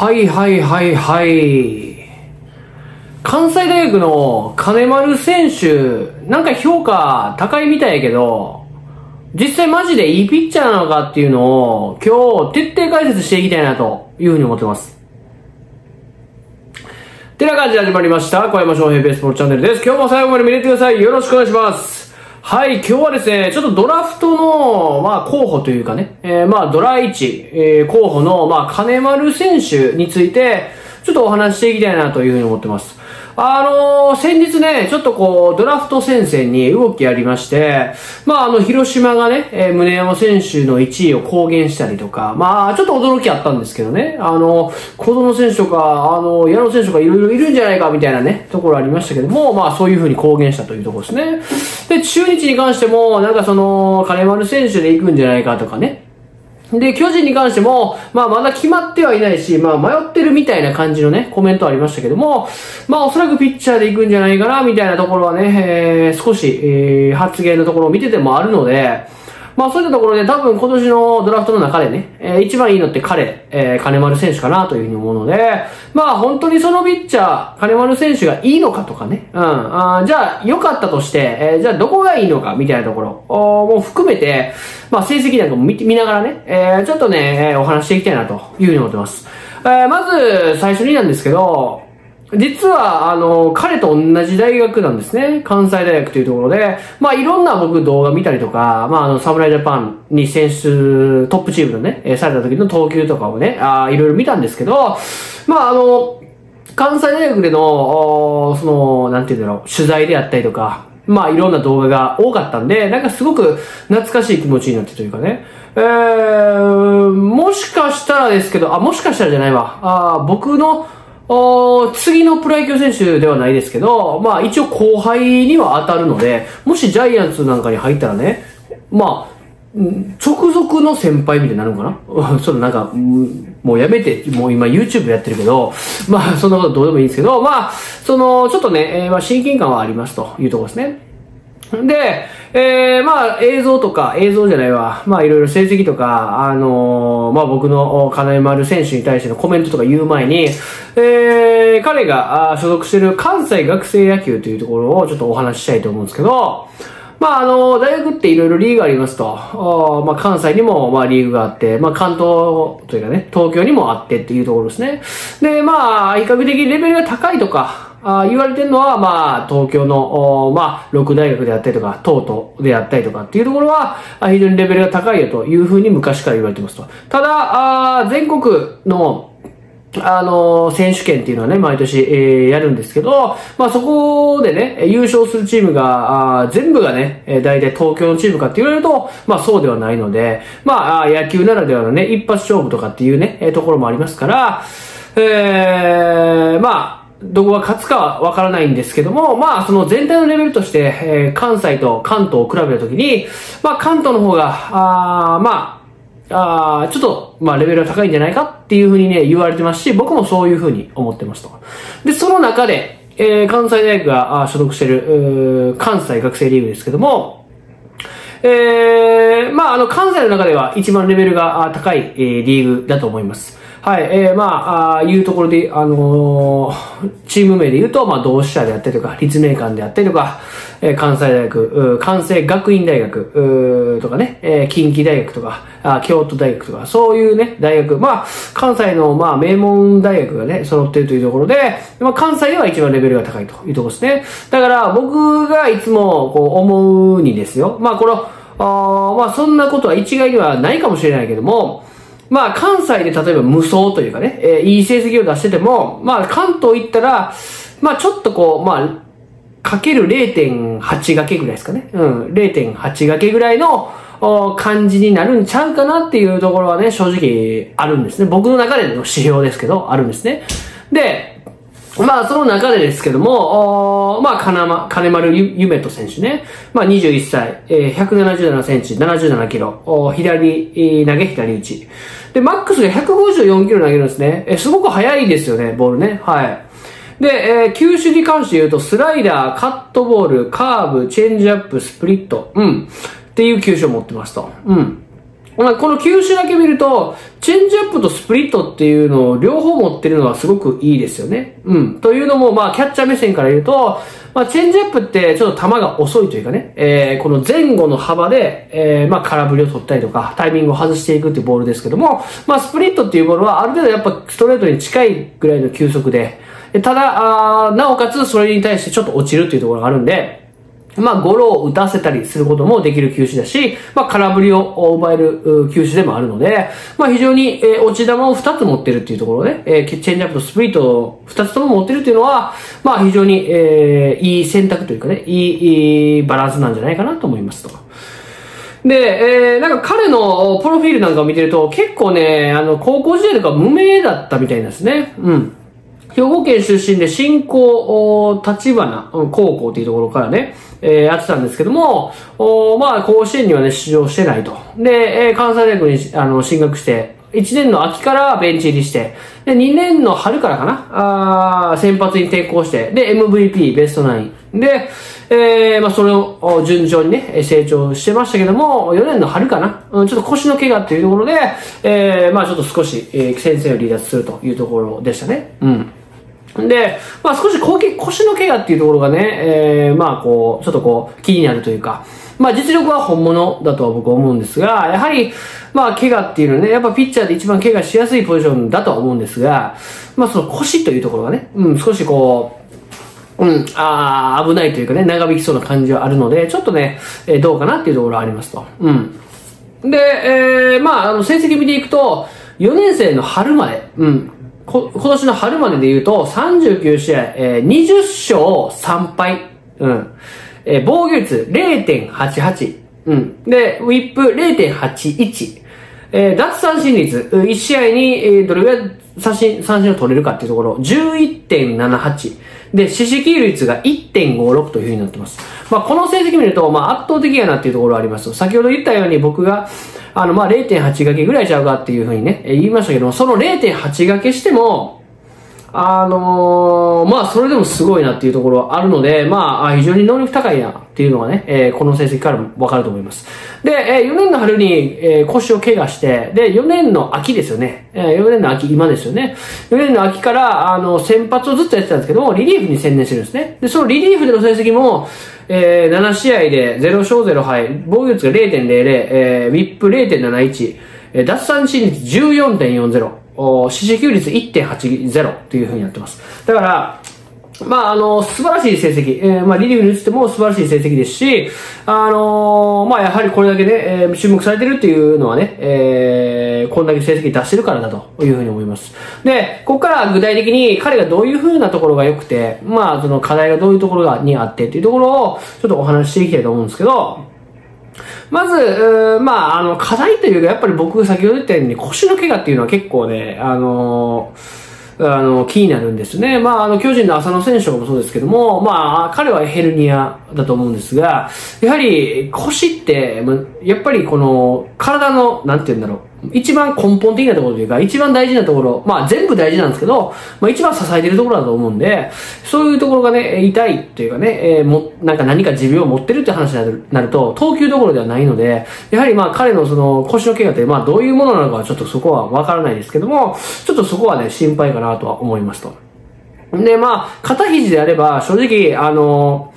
はいはいはいはい。関西大学の金丸選手、なんか評価高いみたいやけど、実際マジでいいピッチャーなのかっていうのを今日徹底解説していきたいなというふうに思ってます。てな感じで始まりました。小山翔平ベースボールチャンネルです。今日も最後まで見れてください。よろしくお願いします。はい、今日はですね、ちょっとドラフトの、まあ、候補というかね、えー、まあ、ドラ1、えー、候補の、まあ、金丸選手について、ちょっとお話ししていきたいなというふうに思ってます。あのー、先日ね、ちょっとこう、ドラフト戦線に動きありまして、まあ、あの、広島がね、えー、宗山選手の1位を公言したりとか、まあ、ちょっと驚きあったんですけどね、あの、小園選手とか、あの、矢野選手とかいろいろいるんじゃないかみたいなね、ところありましたけども、まあ、そういうふうに公言したというところですね。で、中日に関しても、なんかその、金丸選手で行くんじゃないかとかね、で、巨人に関しても、まあまだ決まってはいないし、まあ迷ってるみたいな感じのね、コメントありましたけども、まあおそらくピッチャーで行くんじゃないかな、みたいなところはね、えー、少し、えー、発言のところを見ててもあるので、まあそういったところで多分今年のドラフトの中でね、えー、一番いいのって彼、えー、金丸選手かなというふうに思うので、まあ本当にそのピッチャー、金丸選手がいいのかとかね、うん、あじゃあ良かったとして、えー、じゃあどこがいいのかみたいなところ。も含めて、まあ成績なんかも見見ながらね、えー、ちょっとね、えー、お話していきたいなというふうに思ってます。えー、まず最初になんですけど、実は、あの、彼と同じ大学なんですね。関西大学というところで、まあ、いろんな僕動画見たりとか、まあ、あの、サムライジャパンに選出、トップチームのね、えー、された時の投球とかをね、あいろいろ見たんですけど、まあ、あの、関西大学での、その、なんていうんだろう、取材であったりとか、まあ、いろんな動画が多かったんで、なんかすごく懐かしい気持ちになってというかね、えー、もしかしたらですけど、あ、もしかしたらじゃないわ、あ僕の、お次のプロ野球選手ではないですけど、まあ一応後輩には当たるので、もしジャイアンツなんかに入ったらね、まあ、直属の先輩みたいになるのかな？そのなんか、もうやめて、もう今 YouTube やってるけど、まあそんなことどうでもいいんですけど、まあ、その、ちょっとね、えー、まあ親近感はありますというところですね。で、えー、まあ、映像とか、映像じゃないわ。まあ、いろいろ成績とか、あのー、まあ、僕の金井丸選手に対してのコメントとか言う前に、えー、彼が所属している関西学生野球というところをちょっとお話ししたいと思うんですけど、まあ、あの、大学っていろいろリーグありますと、まあ、関西にも、まあ、リーグがあって、まあ、関東というかね、東京にもあってっていうところですね。で、まあ、比較的レベルが高いとか、あ言われてるのは、まあ、東京の、まあ、六大学であったりとか、東都であったりとかっていうところは、非常にレベルが高いよというふうに昔から言われてますと。ただ、あ全国の、あの、選手権っていうのはね、毎年、えー、やるんですけど、まあそこでね、優勝するチームが、あ全部がね、えー、大体東京のチームかって言われると、まあそうではないので、まあ野球ならではのね、一発勝負とかっていうね、えところもありますから、えー、まあ、どこが勝つかはわからないんですけども、まあ、その全体のレベルとして、えー、関西と関東を比べたときに、まあ、関東の方が、あまあ、あちょっと、まあ、レベルが高いんじゃないかっていうふうにね、言われてますし、僕もそういうふうに思ってますと。で、その中で、えー、関西大学が所属している、関西学生リーグですけども、えー、まあ、あの、関西の中では一番レベルが高い、えー、リーグだと思います。はい、えー、まあ、ああいうところで、あのー、チーム名で言うと、まあ、同志社であったりとか、立命館であったりとか、えー、関西大学、関西学院大学、とかね、えー、近畿大学とか、あ京都大学とか、そういうね、大学、まあ、関西の、まあ、名門大学がね、揃っているというところで、まあ、関西では一番レベルが高いというところですね。だから、僕がいつも、こう、思うにですよ。まあ、この、あまあ、そんなことは一概にはないかもしれないけども、まあ、関西で例えば無双というかね、えー、いい成績を出してても、まあ、関東行ったら、まあ、ちょっとこう、まあ、かける0.8掛けぐらいですかね。うん、0.8掛けぐらいの感じになるんちゃうかなっていうところはね、正直あるんですね。僕の中での指標ですけど、あるんですね。で、まあ、その中でですけども、まあ、金ま、金丸ゆめと選手ね。まあ、21歳、えー、177センチ、77キロ、左、投げ左打ち。で、マックスが154キロ投げるんですね。えー、すごく速いですよね、ボールね。はい。で、えー、球種に関して言うと、スライダー、カットボール、カーブ、チェンジアップ、スプリット、うん。っていう球種を持ってますと。うん。まあ、この球種だけ見ると、チェンジアップとスプリットっていうのを両方持ってるのはすごくいいですよね。うん。というのも、まあ、キャッチャー目線から言うと、まあ、チェンジアップってちょっと球が遅いというかね、えー、この前後の幅で、えー、まあ、空振りを取ったりとか、タイミングを外していくっていうボールですけども、まあ、スプリットっていうボールはある程度やっぱストレートに近いぐらいの球速で、ただ、あなおかつそれに対してちょっと落ちるっていうところがあるんで、まあ、ゴロを打たせたりすることもできる球種だし、まあ、空振りを奪える球種でもあるので、まあ、非常に、えー、落ち玉を2つ持ってるっていうところで、えー、チェンジアップとスプリットを2つとも持ってるっていうのは、まあ、非常に、えー、いい選択というかね、いい、いいバランスなんじゃないかなと思いますと。で、えー、なんか彼のプロフィールなんかを見てると、結構ね、あの、高校時代とか無名だったみたいなんですね。うん。兵庫県出身で新興立花高校っていうところからね、えー、やってたんですけども、おまあ、甲子園にはね、出場してないと。で、えー、関西大学にあの進学して、1年の秋からベンチ入りして、で、2年の春からかな、あ先発に転向して、で、MVP ベストナイン。で、えー、まあ、それを順調にね、成長してましたけども、4年の春かな、うん、ちょっと腰の怪我っていうところで、えー、まあ、ちょっと少し、えー、先生を離脱するというところでしたね。うん。で、まあ少し腰の怪我っていうところがね、えー、まあこう、ちょっとこう、気になるというか、まあ実力は本物だとは僕は思うんですが、やはり、まあ怪我っていうのはね、やっぱピッチャーで一番怪我しやすいポジションだとは思うんですが、まあその腰というところがね、うん、少しこう、うん、ああ、危ないというかね、長引きそうな感じはあるので、ちょっとね、えー、どうかなっていうところはありますと。うん。で、えー、まあ、あの、成績見ていくと、4年生の春まで、うん、今年の春までで言うと、39試合、えー、20勝3敗。うん。えー、防御率0.88。うん。で、ウィップ0.81。えー、奪三振率、1試合に、えー、どれぐらい三振、三振を取れるかっていうところ、11.78。で、四死球率が1.56というふうになってます。まあ、この成績見ると、まあ、圧倒的やなっていうところあります。先ほど言ったように僕が、あの、まあ、0.8掛けぐらいちゃうかっていうふうにね、言いましたけども、その0.8掛けしても、あのー、まあ、それでもすごいなっていうところはあるので、まあ、非常に能力高いなっていうのがね、えー、この成績からもわかると思います。で、えー、4年の春に、えー、腰を怪我して、で、4年の秋ですよね。えー、4年の秋、今ですよね。4年の秋から、あの、先発をずっとやってたんですけども、リリーフに専念してるんですね。で、そのリリーフでの成績も、えー、7試合で0勝0敗、防御率が0.00、えー、ウィップ0.71、えー、奪三振率14.40、死死球率1.80というふうになってます。だから、まあ、あの、素晴らしい成績。えー、まあ、リリーフに移っても素晴らしい成績ですし、あのー、まあ、やはりこれだけね、えー、注目されてるっていうのはね、えー、こんだけ成績出してるからだというふうに思います。で、ここから具体的に彼がどういうふうなところが良くて、まあ、その課題がどういうところがにあってっていうところを、ちょっとお話ししていきたいと思うんですけど、まず、まあ、あの、課題というか、やっぱり僕先ほど言ったように腰の怪我っていうのは結構ね、あのあの、気になるんですね。まあ、あの、巨人の浅野選手もそうですけども、まあ、彼はヘルニアだと思うんですが、やはり腰って、やっぱりこの、体の、なんて言うんだろう、一番根本的なところというか、一番大事なところ、まあ全部大事なんですけど、まあ一番支えてるところだと思うんで、そういうところがね、痛いというかね、えー、も、なんか何か持病を持ってるって話になると、投球どころではないので、やはりまあ彼のその腰の怪我って、まあどういうものなのかはちょっとそこはわからないですけども、ちょっとそこはね、心配かなとは思いますと。で、まあ、肩肘であれば、正直、あの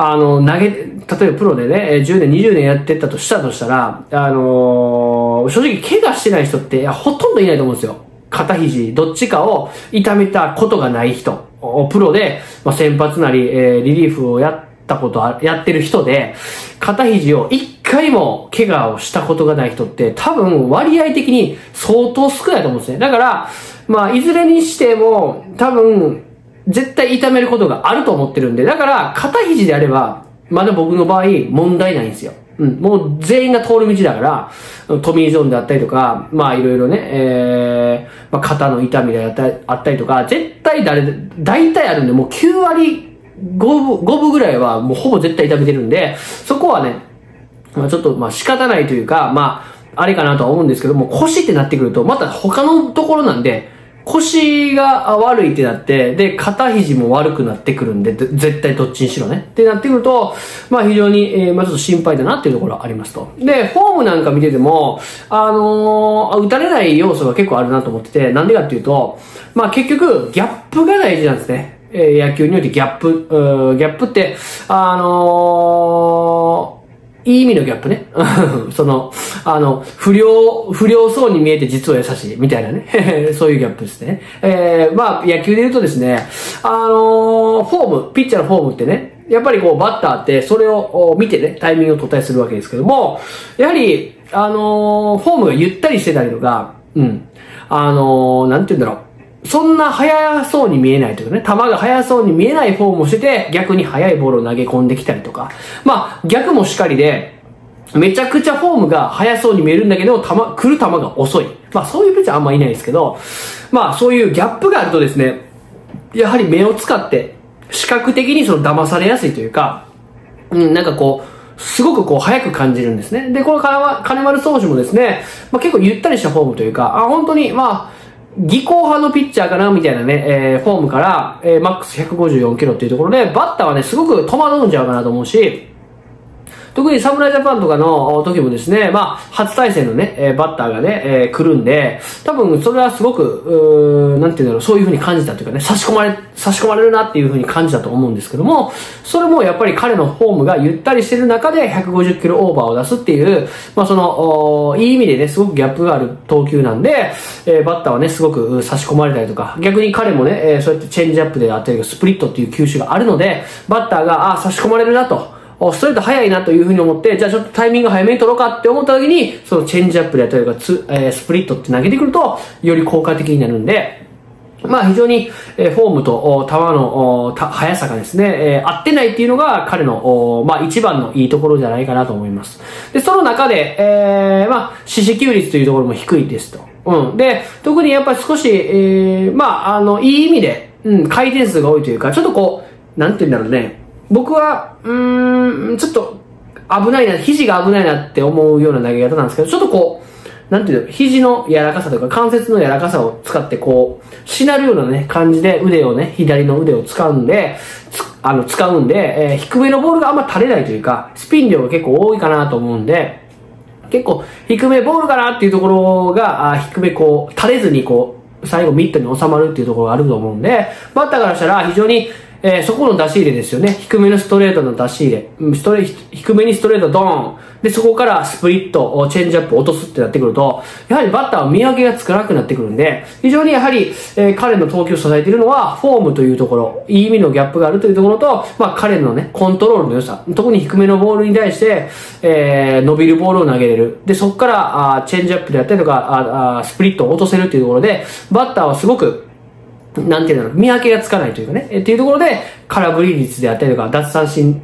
あの、投げ、例えばプロでね、10年、20年やってったとしたとしたら、あの正直怪我してない人って、ほとんどいないと思うんですよ。肩肘、どっちかを痛めたことがない人。プロで、まあ、先発なり、えー、リリーフをやったことあ、やってる人で、肩肘を一回も怪我をしたことがない人って、多分割合的に相当少ないと思うんですね。だから、まあ、いずれにしても、多分、絶対痛めることがあると思ってるんで、だから、肩肘であれば、まだ僕の場合、問題ないんですよ。うん、もう全員が通る道だから、トミー・ジョンであったりとか、まあいろいろね、えー、まあ肩の痛みであったりとか、絶対誰、大体あるんで、もう9割5分、5分ぐらいはもうほぼ絶対痛めてるんで、そこはね、まあちょっとまあ仕方ないというか、まあ、あれかなとは思うんですけども、腰ってなってくると、また他のところなんで、腰が悪いってなって、で、肩肘も悪くなってくるんで、絶対どっちにしろね。ってなってくると、まあ非常に、えー、まあちょっと心配だなっていうところはありますと。で、フォームなんか見てても、あのー、打たれない要素が結構あるなと思ってて、なんでかっていうと、まあ結局、ギャップが大事なんですね。えー、野球においてギャップ、ギャップって、あのーいい意味のギャップね。その、あの、不良、不良そうに見えて実は優しい、みたいなね。そういうギャップですね。えー、まあ、野球で言うとですね、あのー、フォーム、ピッチャーのフォームってね、やっぱりこう、バッターってそれを見てね、タイミングを取ったりするわけですけども、やはり、あのー、フォームがゆったりしてたりとか、うん。あのー、なんて言うんだろう。そんな速そうに見えないというかね、球が速そうに見えないフォームをしてて、逆に速いボールを投げ込んできたりとか。まあ、逆もしかりで、めちゃくちゃフォームが速そうに見えるんだけど、球、来る球が遅い。まあ、そういうピッチャーあんまいないですけど、まあ、そういうギャップがあるとですね、やはり目を使って、視覚的にその騙されやすいというか、うん、なんかこう、すごくこう早く感じるんですね。で、この金丸投手もですね、まあ、結構ゆったりしたフォームというか、あ、本当に、まあ、技巧派のピッチャーかなみたいなね、えー、フォームから、えー、マックス154キロっていうところで、バッターはね、すごく戸惑うんちゃうかなと思うし、特に侍ジャパンとかの時もですね、まあ、初対戦のね、えバッターがね、えー、来るんで、多分それはすごく、うなんていうんだろう、そういう風に感じたというかね、差し込まれ、差し込まれるなっていう風に感じたと思うんですけども、それもやっぱり彼のフォームがゆったりしてる中で150キロオーバーを出すっていう、まあその、いい意味でね、すごくギャップがある投球なんで、えー、バッターはね、すごく差し込まれたりとか、逆に彼もね、えー、そうやってチェンジアップであったりスプリットっていう球種があるので、バッターが、あ、差し込まれるなと、ストレート速いなというふうに思って、じゃあちょっとタイミング早めに取ろうかって思った時に、そのチェンジアップであったりとか、つえー、スプリットって投げてくると、より効果的になるんで、まあ非常に、えフォームと球の速さがですね、えー、合ってないっていうのが彼の、まあ一番のいいところじゃないかなと思います。で、その中で、えー、まあ、四死球率というところも低いですと。うん。で、特にやっぱり少し、えー、まあ、あの、いい意味で、うん、回転数が多いというか、ちょっとこう、なんて言うんだろうね、僕は、うーん、ちょっと危ないな、肘が危ないなって思うような投げ方なんですけど、ちょっとこう、なんていうの、肘の柔らかさとか関節の柔らかさを使ってこう、しなるようなね、感じで腕をね、左の腕を使うんで、あの、使うんで、えー、低めのボールがあんま垂れないというか、スピン量が結構多いかなと思うんで、結構低めボールかなっていうところが、あ低めこう、垂れずにこう、最後ミットに収まるっていうところがあると思うんで、バッターからしたら非常にえー、そこの出し入れですよね。低めのストレートの出し入れ。ストレ低めにストレートドーン。で、そこからスプリット、チェンジアップ落とすってなってくると、やはりバッターは見分けがつかなくなってくるんで、非常にやはり、えー、彼の投球を支えているのは、フォームというところ、いい意味のギャップがあるというところと、まあ彼のね、コントロールの良さ。特に低めのボールに対して、えー、伸びるボールを投げれる。で、そこから、あチェンジアップであったりとか、ああスプリットを落とせるというところで、バッターはすごく、なんていうの、見分けがつかないというかね、えっていうところで、空振り率であったりとか、脱三振っ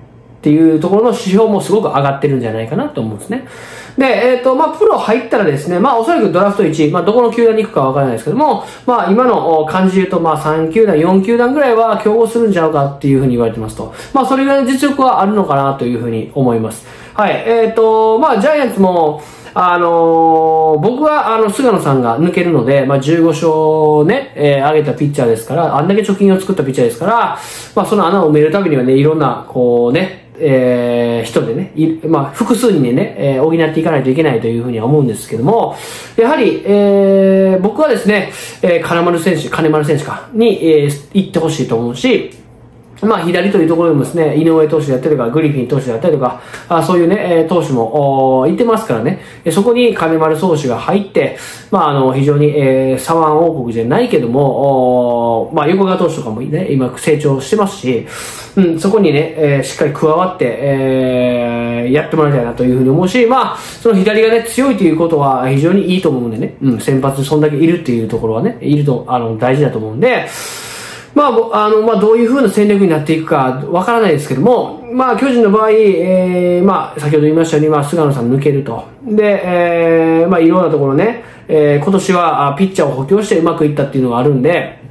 ていうところの指標もすごく上がってるんじゃないかなと思うんですね。で、えっ、ー、と、まあ、プロ入ったらですね、まあ、おそらくドラフト1、まあ、どこの球団に行くかわからないですけども、まあ、今の感じで言うと、まあ、3球団、4球団ぐらいは競合するんちゃうかっていうふうに言われてますと。まあ、それぐらいの実力はあるのかなというふうに思います。はい。えっ、ー、と、まあ、ジャイアンツも、あのー、僕は、あの、菅野さんが抜けるので、まあ、15勝ね、えー、上げたピッチャーですから、あんだけ貯金を作ったピッチャーですから、まあ、その穴を埋めるためにはね、いろんな、こうね、えー、人でね、まあ、複数人でね、えー、補っていかないといけないというふうには思うんですけども、やはり、えー、僕はですね、えー、金丸選手、金丸選手か、に、えー、行ってほしいと思うし、まあ、左というところでもですね、井上投手であったりとか、グリフィン投手であったりとか、あそういうね、え投手も、いてますからね、そこに金丸投手が入って、まあ、あの、非常に、えー、左腕王国じゃないけども、まあ、横川投手とかもね、今成長してますし、うん、そこにね、えー、しっかり加わって、えー、やってもらいたいなというふうに思うし、まあ、その左がね、強いということは非常にいいと思うんでね、うん、先発そんだけいるっていうところはね、いると、あの、大事だと思うんで、まあ、あの、まあ、どういう風な戦略になっていくかわからないですけども、まあ、巨人の場合、えー、まあ、先ほど言いましたように、まあ、菅野さん抜けると。で、えー、まあ、いろんなところね、えー、今年はピッチャーを補強してうまくいったっていうのがあるんで、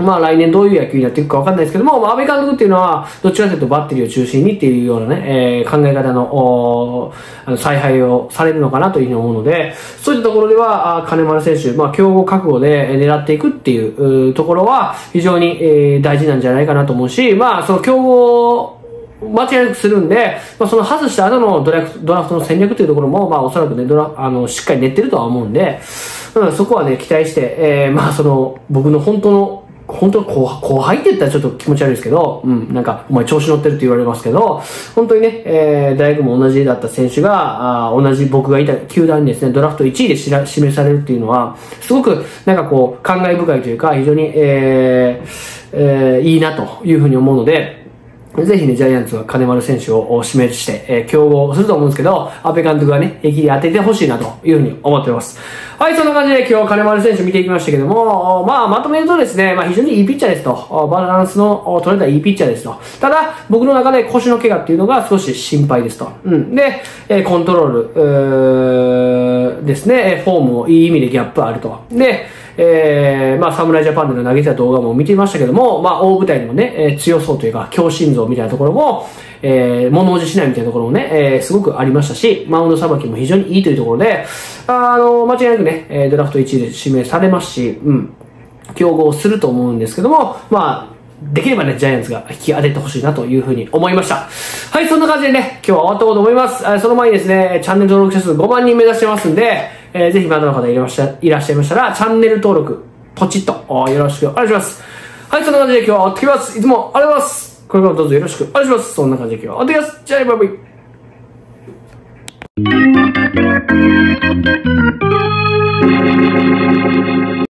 まあ来年どういう野球になっていくかわかんないですけども、まあ、安倍監督っていうのは、どっちかというとバッテリーを中心にっていうようなね、えー、考え方の、おあの采配をされるのかなというふうに思うので、そういったところでは、あ金丸選手、まあ、競合覚悟で狙っていくっていうところは、非常に、えー、大事なんじゃないかなと思うし、まあ、その競合間違いなくするんで、まあ、その外した後のドラドラフトの戦略というところも、まあ、おそらくね、ドラ、あの、しっかり練ってるとは思うんで、うん、そこはね、期待して、えー、まあ、その、僕の本当の本当後後輩って言ったらちょっと気持ち悪いですけど、うん、なんか、お前調子乗ってるって言われますけど、本当にね、えー、大学も同じだった選手が、あ同じ僕がいた球団にですね、ドラフト1位でしら指名されるっていうのは、すごく、なんかこう、感慨深いというか、非常に、えー、えー、いいなというふうに思うので、ぜひね、ジャイアンツは金丸選手を指名して、えー、競合すると思うんですけど、安倍監督がね、駅に当ててほしいなというふうに思っています。はい、そんな感じで今日金丸選手見ていきましたけども、まあ、まとめるとですね、まあ、非常にいいピッチャーですと、バランスの取れたいいピッチャーですと。ただ、僕の中で腰の怪我っていうのが少し心配ですと。うん。で、えコントロール、ですね、フォームもいい意味でギャップあると。で、えー、まあ、侍ジャパンでの投げてた動画も見ていましたけども、まあ、大舞台にもね、え、強そうというか、強心臓みたいなところも、えー、物おじしないみたいなところもね、えー、すごくありましたし、マウンドさばきも非常にいいというところで、あの、間違いなくね、えドラフト1位で指名されますし、うん、競合すると思うんですけども、まあ、できればね、ジャイアンツが引き当ててほしいなというふうに思いました。はい、そんな感じでね、今日は終わったこと思います。その前にですね、チャンネル登録者数5万人目指してますんで、えー、ぜひまだの方いらっしゃいらっしゃいましたら、チャンネル登録、ポチッとよろしくお願いします。はい、そんな感じで今日は終わってきます。いつもありがとうございます。これからもどうぞよろしくお願いします。そんな感じで今日は終わってきます。じゃあ、バイバイ。